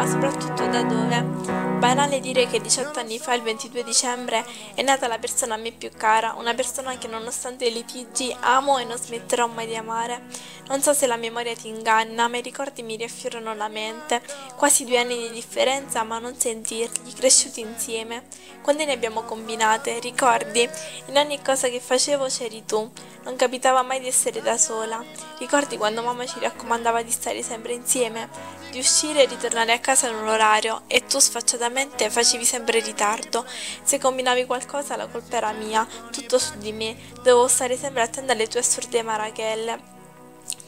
ma soprattutto da dove. Banale dire che 18 anni fa, il 22 dicembre, è nata la persona a me più cara, una persona che nonostante i litigi amo e non smetterò mai di amare. Non so se la memoria ti inganna, ma i ricordi mi riaffiorano la mente. Quasi due anni di differenza, ma non sentirli, cresciuti insieme. Quante ne abbiamo combinate, ricordi? In ogni cosa che facevo c'eri tu. Non capitava mai di essere da sola. Ricordi quando mamma ci raccomandava di stare sempre insieme, di uscire e ritornare a casa in un orario e tu sfacciatamente facevi sempre ritardo. Se combinavi qualcosa la colpa era mia, tutto su di me. Dovevo stare sempre attenta alle tue assurde marachelle.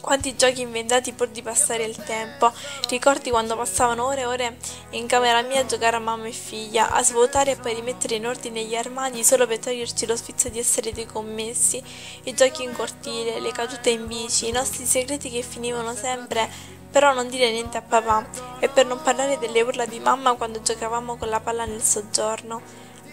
Quanti giochi inventati pur di passare il tempo. Ricordi quando passavano ore e ore in camera mia a giocare a mamma e figlia, a svuotare e poi rimettere in ordine gli armadi solo per toglierci lo sfizio di essere dei commessi, i giochi in cortile, le cadute in bici, i nostri segreti che finivano sempre però non dire niente a papà e per non parlare delle urla di mamma quando giocavamo con la palla nel soggiorno.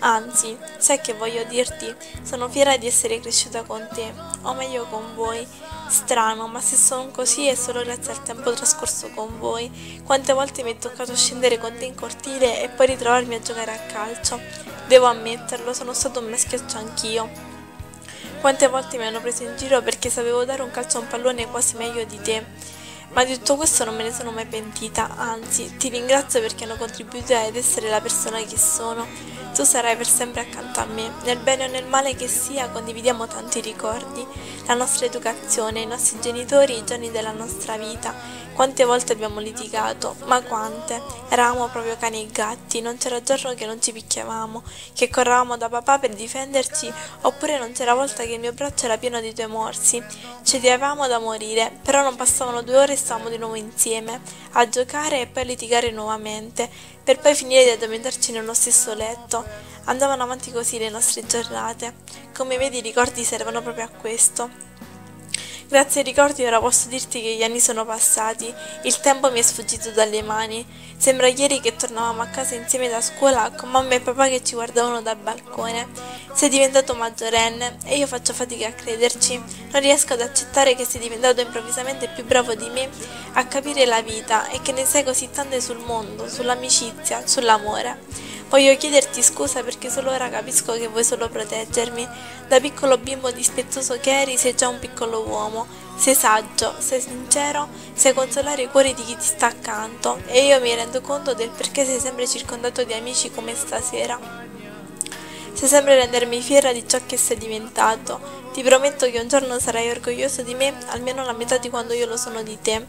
Anzi, sai che voglio dirti? Sono fiera di essere cresciuta con te, o meglio con voi. Strano, ma se sono così è solo grazie al tempo trascorso con voi. Quante volte mi è toccato scendere con te in cortile e poi ritrovarmi a giocare a calcio. Devo ammetterlo, sono stato un meschiaccio anch'io. Quante volte mi hanno preso in giro perché sapevo dare un calcio a un pallone quasi meglio di te. Ma di tutto questo non me ne sono mai pentita, anzi, ti ringrazio perché hanno contribuito ad essere la persona che sono. Tu sarai per sempre accanto a me, nel bene o nel male che sia, condividiamo tanti ricordi, la nostra educazione, i nostri genitori, i giorni della nostra vita quante volte abbiamo litigato, ma quante? Eravamo proprio cani e gatti, non c'era giorno che non ci picchiavamo, che corravamo da papà per difenderci, oppure non c'era volta che il mio braccio era pieno di tuoi morsi. Ci odiavamo da morire, però non passavano due ore e stavamo di nuovo insieme, a giocare e poi a litigare nuovamente, per poi finire di addormentarci nello stesso letto. Andavano avanti così le nostre giornate. Come vedi i ricordi servono proprio a questo. Grazie ai ricordi ora posso dirti che gli anni sono passati, il tempo mi è sfuggito dalle mani. Sembra ieri che tornavamo a casa insieme da scuola con mamma e papà che ci guardavano dal balcone. Sei diventato maggiorenne e io faccio fatica a crederci. Non riesco ad accettare che sei diventato improvvisamente più bravo di me a capire la vita e che ne sai così tante sul mondo, sull'amicizia, sull'amore. Voglio chiederti scusa perché solo ora capisco che vuoi solo proteggermi. Da piccolo bimbo dispettoso che eri sei già un piccolo uomo. Sei saggio, sei sincero, sai consolare i cuori di chi ti sta accanto e io mi rendo conto del perché sei sempre circondato di amici come stasera. Sai sempre rendermi fiera di ciò che sei diventato. Ti prometto che un giorno sarai orgoglioso di me, almeno la metà di quando io lo sono di te.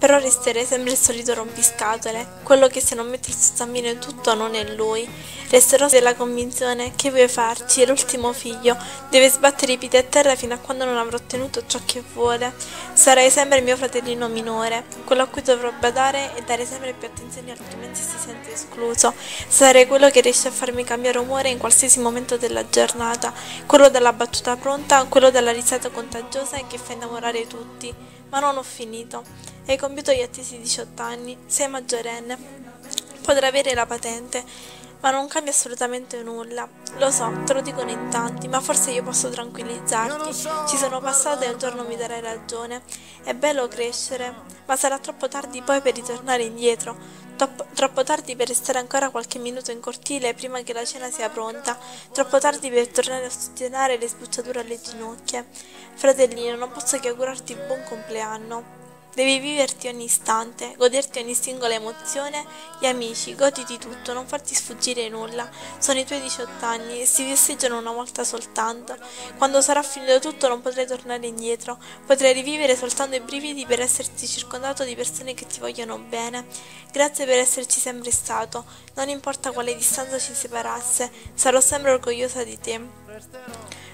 Però resterei sempre il solito rompiscatole, quello che se non mette il suo zammino in tutto non è lui. Resterò della convinzione che vuoi farci, è l'ultimo figlio, deve sbattere i piedi a terra fino a quando non avrò ottenuto ciò che vuole. Sarai sempre il mio fratellino minore, quello a cui dovrò badare e dare sempre più attenzione altrimenti si sente escluso. Sarai quello che riesce a farmi cambiare umore in qualsiasi momento della giornata, quello della battuta pronta, quello della risata contagiosa e che fa innamorare tutti. Ma non ho finito. Hai compiuto gli attesi 18 anni, sei maggiorenne, potrai avere la patente, ma non cambia assolutamente nulla. Lo so, te lo dicono in tanti, ma forse io posso tranquillizzarti. Ci sono passata e un giorno mi darai ragione. È bello crescere, ma sarà troppo tardi poi per ritornare indietro. Troppo, tardi per restare ancora qualche minuto in cortile prima che la cena sia pronta. Troppo tardi per tornare a sostenere le sbucciature alle ginocchia. Fratellino, non posso che augurarti buon compleanno. Devi viverti ogni istante, goderti ogni singola emozione, gli amici, goditi tutto, non farti sfuggire nulla. Sono i tuoi 18 anni e si festeggiano una volta soltanto. Quando sarà finito tutto non potrai tornare indietro, potrai rivivere soltanto i brividi per esserti circondato di persone che ti vogliono bene. Grazie per esserci sempre stato, non importa quale distanza ci separasse, sarò sempre orgogliosa di te.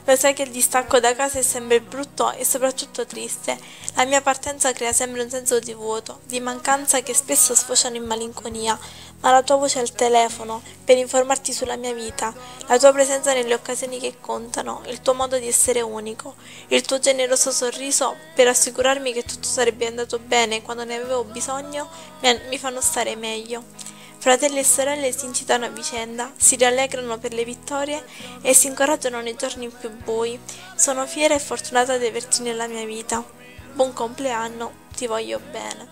Lo sai che il distacco da casa è sempre brutto e soprattutto triste. La mia partenza crea sempre un senso di vuoto, di mancanza che spesso sfociano in malinconia, ma la tua voce al telefono per informarti sulla mia vita, la tua presenza nelle occasioni che contano, il tuo modo di essere unico, il tuo generoso sorriso per assicurarmi che tutto sarebbe andato bene quando ne avevo bisogno, mi fanno stare meglio. Fratelli e sorelle si incitano a vicenda, si rallegrano per le vittorie e si incoraggiano nei giorni più bui. Sono fiera e fortunata di averti nella mia vita. Buon compleanno, ti voglio bene.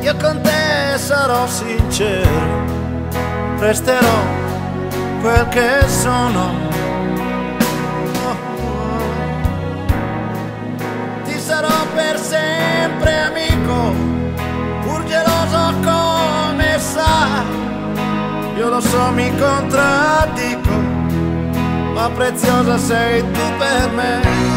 io con te sarò sincero, resterò quel che sono. Ti sarò per sempre lo so, mi contraddico, ma preziosa sei tu per me.